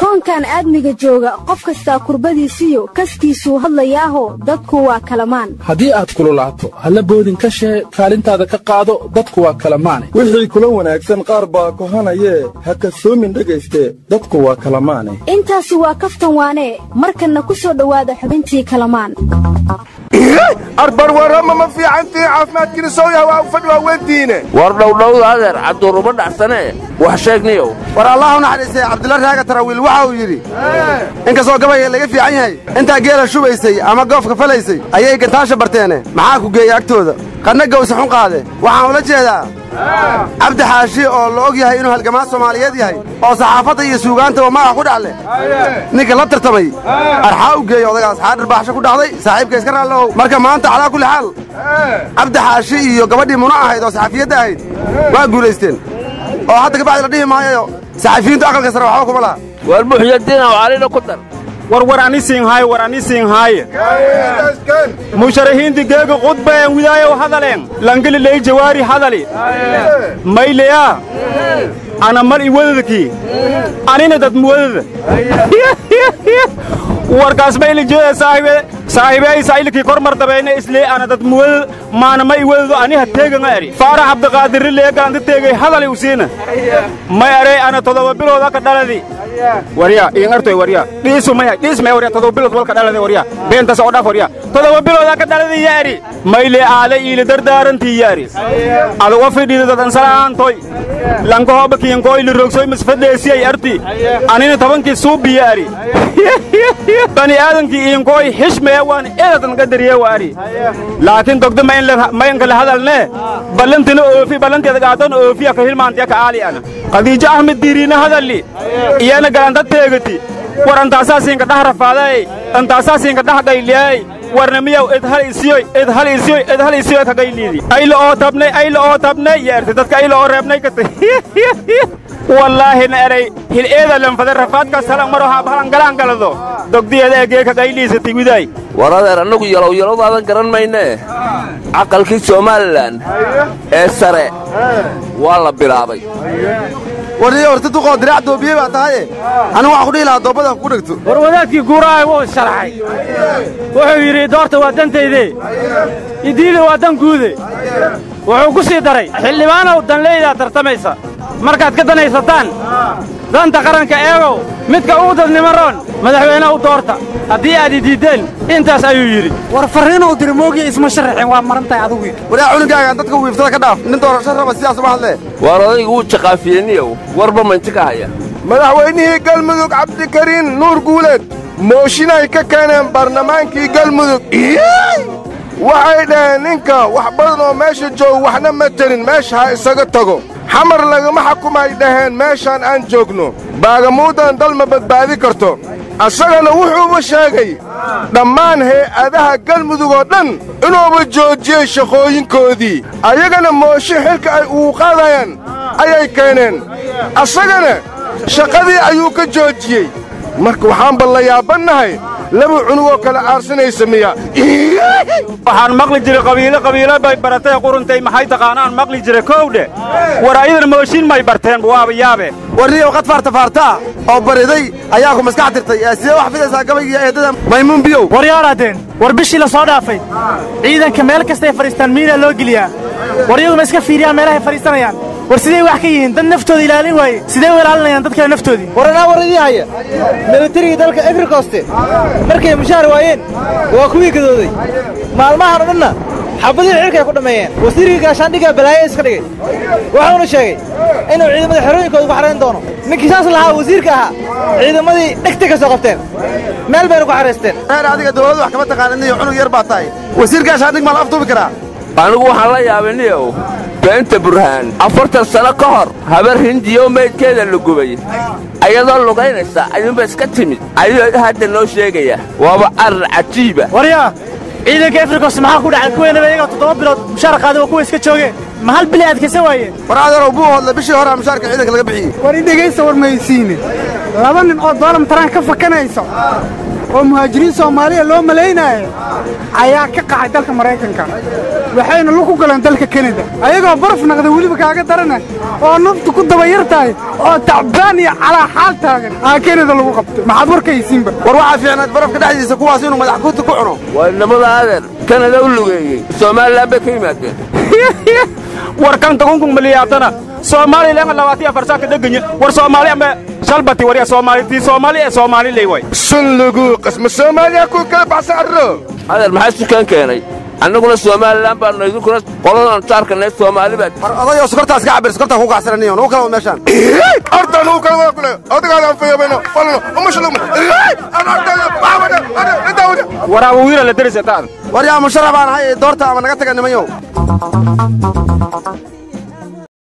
koonkan aadmiga jooga qof kastaa kurbadiisiyo kaskiisuu hadlayaaho dadku waa kalamaan. Haddii aad kululaato halla boodin ka shee kaalintaada ka qaado dadku waa kalamaane wixii kula wanaagsan qaar baa kohanayee ha kasoomin dhegayste dadku waa kalamaane. Intaasi waa kaftan waanee markanna ku soo dhowaada xubintii kalamaan arbarwarama ma fiicantii caafimaadkiina soo yaha waa fadhi waa weyntiine war dhowdhowda adeer cadduuruma dhacsanee. Wax sheegniyow war allah u naxariistay cabdilla raaga tarawiil waxa uu yidhi inkastoo gabayga laga fiican yahay. Intaa geela shubaysay ama goofka falaysay ayay gantaasha barteene maxaa ku geeyey agtooda? Qadna gawse xun qaade. Waxaan ula jeedaa cabdi xaashi oo la og yahay inuu halgamaa soomaaliyeed yahay oo saxaafadda iyo suugaantaba magax ku dhac leh ninka la tartamay arxaa u geeyey odagaas xaa dharbaaxsho ku dhacday saaxiibka iska raallow marka maanta calaa kulli xaal cabdi xaashi iyo gabadhii muna ahayd oo saxafiyadda ahayd waa guulaysteen oo hadda kabacdi la dhihi maayo saxafiyiintu aqalka sare waxba kuma laha. War muxyadiina calina ku dar war war ani siinhaaye war ani siinhaaye musharahiinti geega qudbeen widaayow hadaleen langili ley jawaari hadali mayleyaa ana mal i wadadkii anina dad muwadada warkaas mayli jeeda saahibe saahibeey saa'ilkii kor mardabeene islee ana dad muwadad maana ma i wadado aniha teeganga eri. Faarax abdiqaadirri leegaanta teegay hadali usiina may arey ana todoba bilooda ka dhaladi warya iin artoy warya. Dhiisu maya dhiis maya warya todoba bilood walka dhalade warya. Beentas oo dhaf warya todoba bilooda ka dhaladi yaari mayle aale iile dardaarantii yaari aduga fidhiida dadan salaantoy lankahooba kiinkoyli rogsoy misfadheesiyay arti anina tobankii suubi yaari bani aadankii iinkooy xishmee waan edadan qadariye waari laakiin dogda mayanka la hadalne ballantina oofi ballanteeda gaadon oofiya ka hilmaantiya ka aali ana. Khadiijo ahmed diiriina hadalli iyana galanta teegati war antaasaasiinka dhah rafaaday antaasaasiinka dhah gayliyay warna miyaw ed hal isiyoy ed hal isiyoy ed hal isiyoy ka gayliidi ayla oo tabnay ayla oo tabnay yeerte dadka ayla oo reebnay kate wallaahi na eray hil eeda lanfada rafaadkaas halan maro haab halan galaan galado. Dogdiyeeda egee ka gayliisatay widaay war adeer annagu yalow yalowdaadan garan maynee caqalkii somalilan. Ee sare waa la bilaabay warniyo horta duqoo diraac doobiye baa tahaye anigu waxaa ku dhihi lahaa doobbada ku dhegto war wadaadkii guuraahay wuu sharaxay wuxuu yidhi doorta waa dantayde idiida waa dan guude wuxuu ku sii daray xildhibaanow danleydaa tartamaysa markaad ka danaysataan danta qaranka eegow midka ugu dadnimo roon madaxweyne u doorta. Haddii aad idiiddeen intaas ayuu yidhi. War farriinuu diri moogiya isma sharaxin waa marantahay adugu waraa cunugaagaan dadka wiiftada ka dhaaf nin doorasho raba sidaas uma hadlee. Waar odaygu wuu jaqaafiyeniyow warba manti ka haya. Madaxweynihii galmudug cabdikariin nuur guuleed mooshinay ka keeneen barlamaankii galmudug. Waxay dhaheen ninka wax badan oo meesha joogo waxna ma terin meesha ha isaga tago xamar lagama xukumay dhaheen meeshaan aan joogno. Baagamuudan dal ma badbaadi karto. Asagana wuxuuba sheegay dhammaan hay'adaha galmudug oo dhan inuuba joojiyey shaqooyinkoodii. Ayagana mooshin xilka ay ugu qaadayaan ayay keeneen. Asagana shaqadii ayuu ka joojiyey. Marka waxaan balla yaabannahay laba cunugoo kale aarsanaysa miya. Waxaan maqli jiray qabiilo qabiilo bay baratay quruntay maxay taqaanaan? Maqli jiray kowdhe. War ayadana mooshin may barteen waaba yaabe. Warniyow qad faarta faartaa oo bariday ayaa ku maskax tirtay ee sidee wax fidaysaa gabaygiiyo eeddada? Maymuun biyow. War yaadhaadeen war bishii la soo dhaafay. Ciidanka meel kastay fadhiistaan miinaa loo geliyaa. War iyaguma iska fiiriyaan meelahay fadhiisanayaan war sidey wax ka yihiin dad naftooda ilaalin waaye. Sidee u ilaalinayaan dadkale naftoodii war anaa war haya milatarigii dalka efrikoste markay mushaar waayeen waa kuwii gadooday. Maalmahan o dhanna xabadihii cirkay ku dhammeeyeen wasiirkii gaashaandhigaa balaaye iska dhigay. Wuxuuna sheegay inuu ciidamada xerooyinkooda ku xarayn doono. Ninkii saas lahaa wasiirka ahaa ciidamadii dhegtay ka soo qabteen. Meel bayna ku xaraysteen reer adiga dawladdu wax kama taqaaniniyo cunug yar baa tahay. Wasiir gaashaandhig maa la afduubi karaa? Anigu waxaan la yaabaniyow beenta burhaan afartan sano ka hor habar hindiyo maydkeeda la gubay. Ayadoo lugaynaysa ayuunba iska timid. Ayuu hadda noo sheegaya waaba arar cajiiba waryaa ciidanka efrikos maxaa ku dhacay kuweenaba iyagoo toddoba bilood? Mushaar qaada waa kuwa iska joogeen ma hal bili adkaysan waayeen war adeerow buu hodla bishii horaa mushaarka ciidanka laga bixiyey. War i dhegaysta war maysiine. Laba nin oo doolam taraan ka fakanayso oo muhaajiriin soomaaliya loo malaynaya ayaa ka qaxay dalka maraykanka waxayna lug ku galeen dalka kanada ayagoo baraf naqda weliba kaaga darana oo naftu ku daba yar tahay oo tacbaan iyo calaa xaal taagan. Aa kanada lagu qabtay maxaad warkaysiinba war waxaa fiicnaad barafka dhexdiisa kuwaas inuu madax ku cuno. Waa inamada adeer kanada u lugeeyey. Somalilan bay ka yimaadeen. War kan tagunkun maliyaatana soomaalilan labaatiya farsaanka dheganya war soomaali amba shalbati wariya soomaali tii soomaali ee soomaali ley way. Sun lagu qasma soomaaliya ku kala baxsan arro. Adeer maxaa sukaan keenay annaguna somalilan baannu idinkuna qoladan jaarkanay soomaali baad war odayoo sokortaas ka cabir sokortaa ku gacsananiyo nugu kala meeshaan. Horta nugu kala waa kule. Odagaadaan fayabayno falno umashalugma waraabu wiila la derisa taada war yaa musharax baan ahay doorta ama naga taga nimanyow